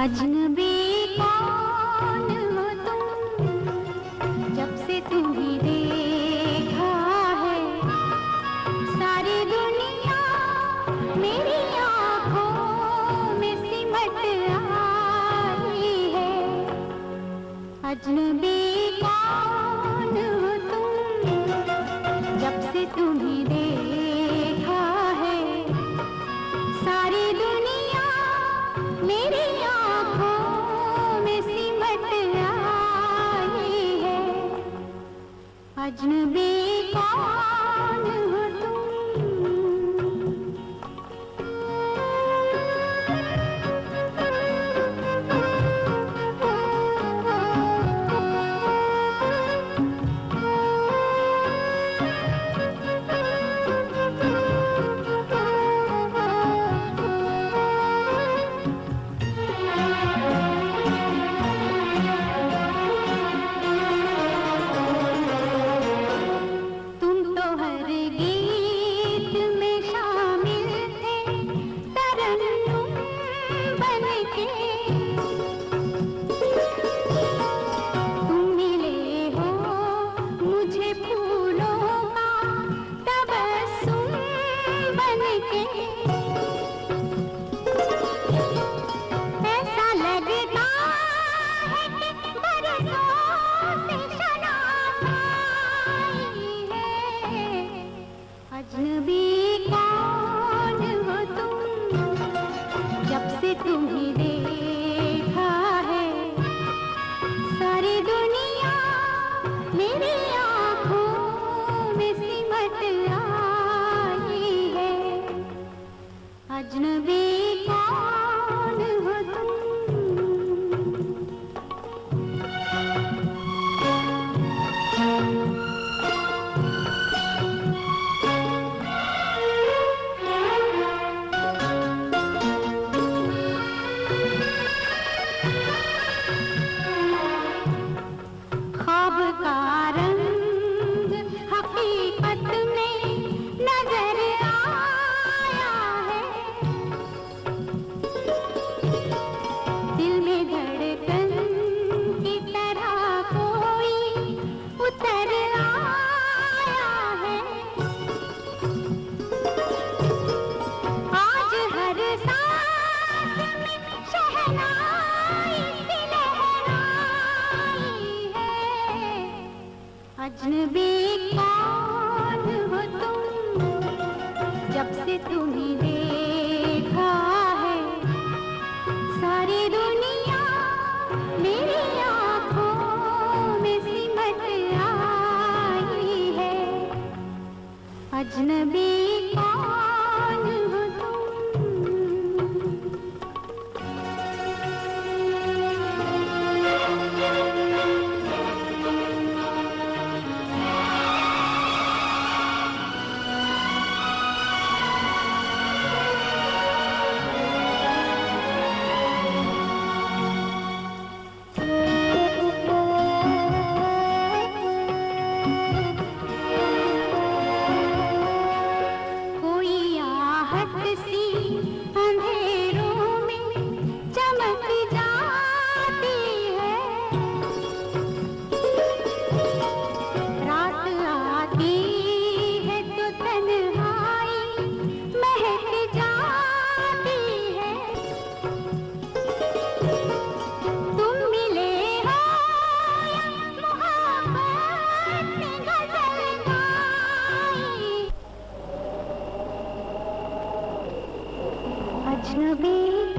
अजनबी कौन हो तुम जब से तुम्हें देखा है, सारी दुनिया मेरी आँखों में सिमट आई है। अजनबी कौन अजनबी कौन हो तुम तुम्हें देखा है। सारी दुनिया मेरी आँखों में सिमट नबी अजनबी